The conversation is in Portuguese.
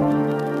Música